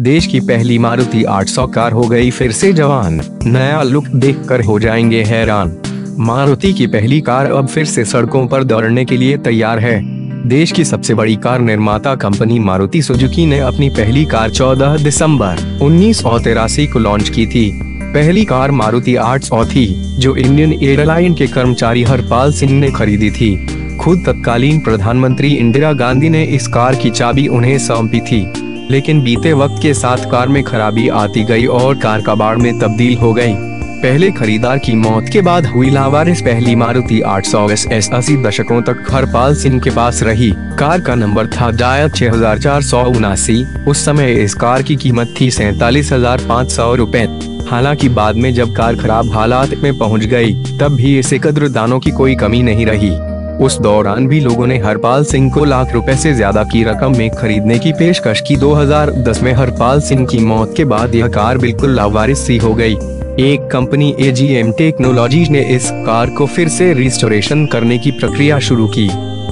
देश की पहली मारुति 800 कार हो गई फिर से जवान। नया लुक देखकर हो जाएँगे हैरान। मारुति की पहली कार अब फिर से सड़कों पर दौड़ने के लिए तैयार है। देश की सबसे बड़ी कार निर्माता कंपनी मारुति सुजुकी ने अपनी पहली कार 14 दिसंबर उन्नीस को लॉन्च की थी। पहली कार मारुति 800 थी, जो इंडियन एयरलाइन के कर्मचारी हरपाल सिंह ने खरीदी थी। खुद तत्कालीन प्रधानमंत्री इंदिरा गांधी ने इस कार की चाबी उन्हें सौंपी थी। लेकिन बीते वक्त के साथ कार में खराबी आती गई और कार कबाड़ में तब्दील हो गई। पहले खरीदार की मौत के बाद हुई लावारिस पहली मारुति 800 एस एस अस्सी दशकों तक हरपाल सिंह के पास रही। कार का नंबर था डायत छह हज़ार चार सौ उनासी। उस समय इस कार की कीमत थी सैतालीस हज़ार पाँच सौ रूपए। हालाँकि बाद में जब कार खराब हालात में पहुँच गई, तब भी इसे कद्रदानों की कोई कमी नहीं रही। उस दौरान भी लोगों ने हरपाल सिंह को लाख रुपए से ज़्यादा की रकम में खरीदने की पेशकश की। 2010 में हरपाल सिंह की मौत के बाद यह कार बिल्कुल लावारिस सी हो गई। एक कंपनी एजीएम टेक्नोलॉजीज़ ने इस कार को फिर से रिस्टोरेशन करने की प्रक्रिया शुरू की।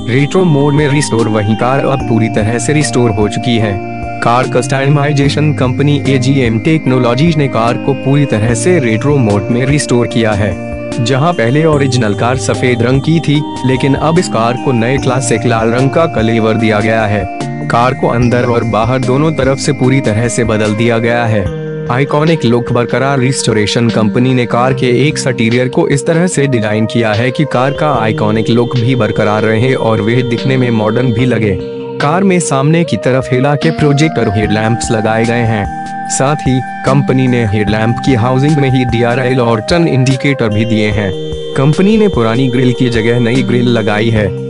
रेट्रो मोड में रिस्टोर, वही कार अब पूरी तरह से रिस्टोर हो चुकी है। Car customisation company AGM technologies ने कार को पूरी तरह से रेट्रो मोड में रिस्टोर किया है। जहाँ पहले ओरिजिनल कार सफ़ेद रंग की थी, लेकिन अब इस कार को नए क्लासिक लाल रंग का कलेवर दिया गया है। कार को अंदर और बाहर दोनों तरफ़ से पूरी तरह से बदल दिया गया है। आइकॉनिक लुक बरकरार रिस्टोरेशन कंपनी ने कार के एक सटीरियर को इस तरह से डिज़ाइन किया है कि कार का आइकॉनिक लुक भी बरकरार रहे और वे दिखने में मॉडर्न भी लगे। कार में सामने की तरफ़ हिला के प्रोजेक्टर हेडलैम्प्स लगाए गए हैं। साथ ही, कंपनी ने हेडलैम्प की हाउसिंग में ही डीआरएल और टर्न इंडिकेटर भी दिए हैं। कंपनी ने पुरानी ग्रिल की जगह नई ग्रिल लगाई है।